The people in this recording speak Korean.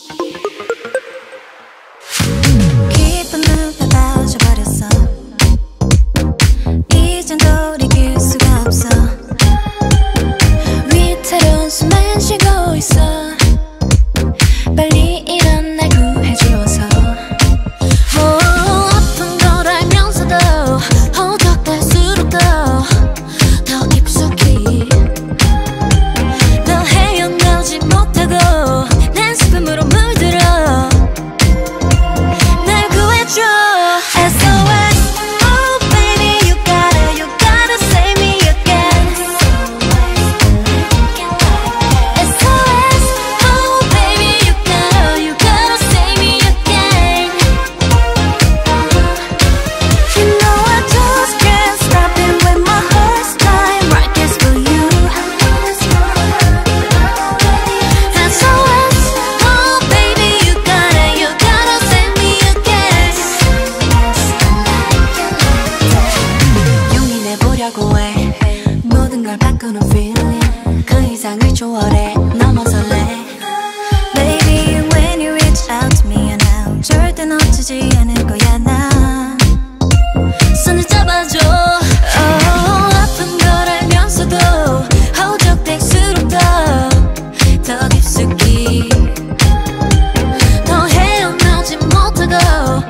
you 걸 바꾸는 feeling. 그 이상을 초월해 넘어설래. Baby when you reach out to me now 절대 놓치지 않을 거야 나. 손을 잡아줘. Oh, 아픈 걸 알면서도 허우적대수롭다. 더 깊숙이 더 헤어나오지 못하고